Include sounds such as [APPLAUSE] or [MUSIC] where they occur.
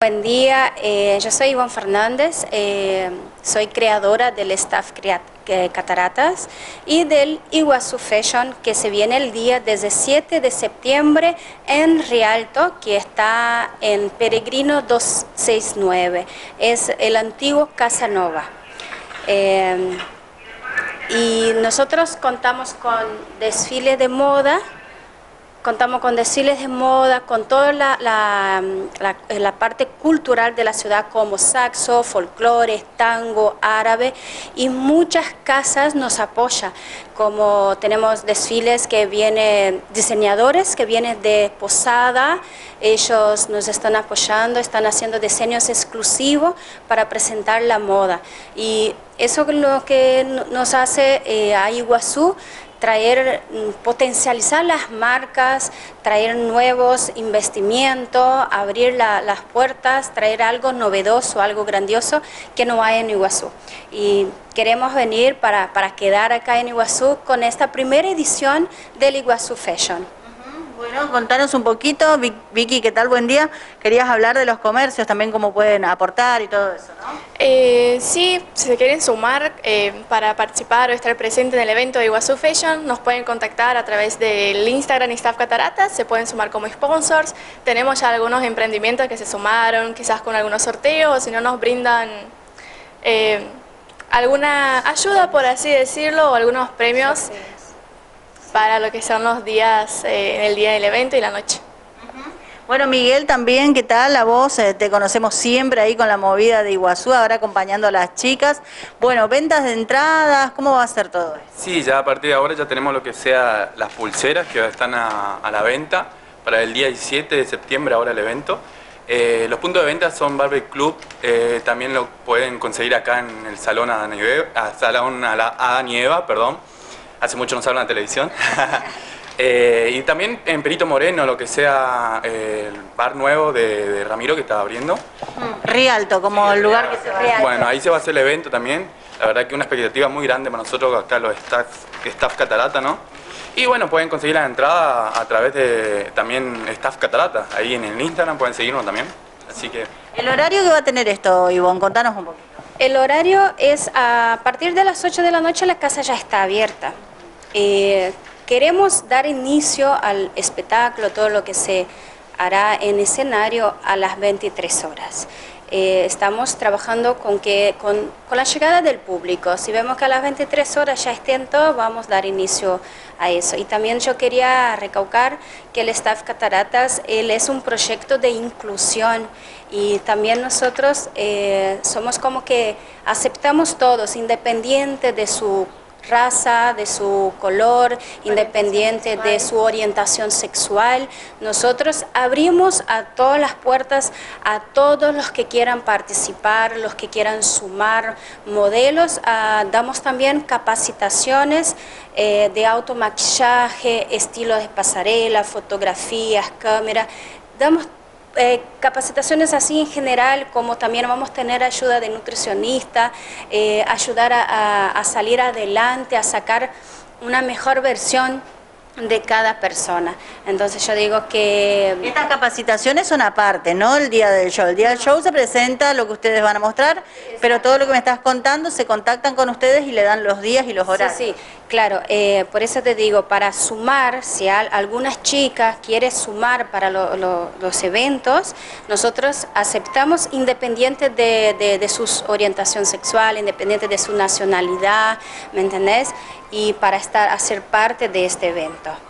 Buen día, eh, yo soy Ivonne Fernández, eh, soy creadora del staff Cataratas y del Iguazú Fashion que se viene el día desde 7 de septiembre en Rialto, que está en Peregrino 269, es el antiguo Casanova. Eh, y nosotros contamos con desfile de moda, contamos con desfiles de moda, con toda la, la, parte cultural de la ciudad como saxo, folclore, tango, árabe y muchas casas nos apoyan, como tenemos desfiles que vienen, diseñadores que vienen de Posada, ellos nos están apoyando, están haciendo diseños exclusivos para presentar la moda y eso es lo que nos hace eh, a Iguazú traer, mm, potencializar las marcas, traer nuevos investimientos, abrir las puertas, traer algo novedoso, algo grandioso que no hay en Iguazú. Y queremos venir para, para quedar acá en Iguazú con esta primera edición del Iguazú Fashion. Bueno, contanos un poquito, Vicky, ¿qué tal? Buen día. Querías hablar de los comercios, también cómo pueden aportar y todo eso, ¿no? Eh, sí, si se quieren sumar eh, para participar o estar presente en el evento de Iguazú Fashion, nos pueden contactar a través del Instagram Staff Cataratas, se pueden sumar como sponsors. Tenemos ya algunos emprendimientos que se sumaron, quizás con algunos sorteos, o si no nos brindan eh, alguna ayuda, por así decirlo, o algunos premios para lo que son los días, eh, en el día del evento y la noche. Bueno, Miguel, también, ¿qué tal? A vos eh, te conocemos siempre ahí con la movida de Iguazú, ahora acompañando a las chicas. Bueno, ventas de entradas, ¿cómo va a ser todo esto? Sí, ya a partir de ahora ya tenemos lo que sea las pulseras que están a, la venta para el día 17 de septiembre, ahora el evento. Eh, los puntos de venta son Barbie Club, también lo pueden conseguir acá en el Salón Adán a Salón Adán y Eva, perdón hace mucho no se habla en la televisión. [LAUGHS] Eh, y también en Perito Moreno, lo que sea eh, el bar nuevo de, Ramiro que está abriendo. Mm, Rialto, como el lugar que se va Bueno, ahí se va a hacer el evento también. La verdad que una expectativa muy grande para nosotros acá los staff, staff Catarata, ¿no? Y bueno, pueden conseguir la entrada a través de también Staff Catarata. Ahí en el Instagram pueden seguirnos también. Así que... ¿El horario que va a tener esto, Ivonne? Contanos un poquito. El horario es a partir de las 8 de la noche la casa ya está abierta. Eh, queremos dar inicio al espectáculo, todo lo que se hará en escenario a las 23 horas. Eh, estamos trabajando con, que, con, la llegada del público. Si vemos que a las 23 horas ya estén todos, vamos a dar inicio a eso. Y también yo quería recalcar que el Staff Cataratas él es un proyecto de inclusión y también nosotros eh, somos como que aceptamos todos, independiente de su raza, de su color, independiente de su orientación sexual. Nosotros abrimos a todas las puertas a todos los que quieran participar, los que quieran sumar modelos. Ah, damos también capacitaciones eh, de automaquillaje, estilos de pasarela, fotografías, cámara. Damos eh, capacitaciones así en general, como también vamos a tener ayuda de nutricionista, eh, ayudar a salir adelante, a sacar una mejor versión de cada persona. Entonces yo digo que... Estas capacitaciones son aparte, ¿no? El día del show. El día del show se presenta lo que ustedes van a mostrar, pero todo lo que me estás contando se contactan con ustedes y le dan los días y los horarios. Sí, sí. Claro. Eh, por eso te digo, para sumar, si algunas chicas quieren sumar para los eventos, nosotros aceptamos independiente de, de, su orientación sexual, independiente de su nacionalidad, ¿me entendés? Y para estar, a ser parte de este evento.